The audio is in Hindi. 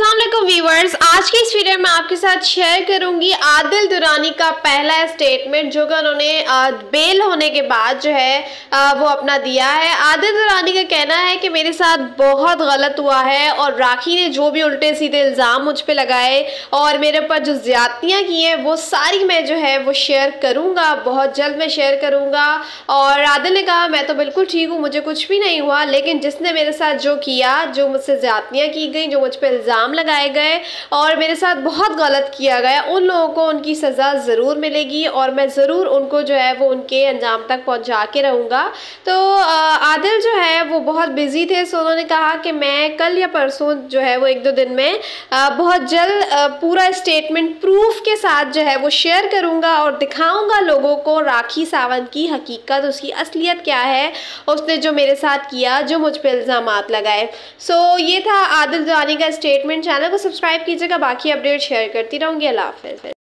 व्यूवर्स आज की इस वीडियो में आपके साथ शेयर करूँगी आदिल दुरानी का पहला स्टेटमेंट जो कि उन्होंने बेल होने के बाद जो है वो अपना दिया है। आदिल दुरानी का कहना है कि मेरे साथ बहुत गलत हुआ है और राखी ने जो भी उल्टे सीधे इल्ज़ाम मुझ पर लगाए और मेरे ऊपर जो ज्यादतियाँ की हैं, वो सारी मैं जो है, वो शेयर करूँगा। बहुत जल्द मैं शेयर करूँगा। और आदिल ने कहा, मैं तो बिल्कुल ठीक हूँ, मुझे कुछ भी नहीं हुआ, लेकिन जिसने मेरे साथ जो किया, जो मुझसे ज्यादतियाँ की गई, जो मुझ पर इल्ज़ाम लगाए गए और मेरे साथ बहुत गलत किया गया। उन लोगों को उनकी सज़ा ज़रूर मिलेगी और मैं ज़रूर उनको जो है वो उनके अंजाम तक पहुँचा के रहूँगा। तो आदिल वो बहुत बिज़ी थे सो उन्होंने कहा कि मैं कल या परसों जो है वो एक दो दिन में बहुत जल्द पूरा स्टेटमेंट प्रूफ के साथ जो है वो शेयर करूँगा और दिखाऊँगा लोगों को राखी सावंत की हकीकत, उसकी असलियत क्या है, उसने जो मेरे साथ किया, जो मुझ पर इल्ज़ाम लगाए। सो ये था आदिल जानी का स्टेटमेंट चैनल को सब्सक्राइब कीजिएगा, बाकी अपडेट शेयर करती रहूँगी, अल्लाह हाफ़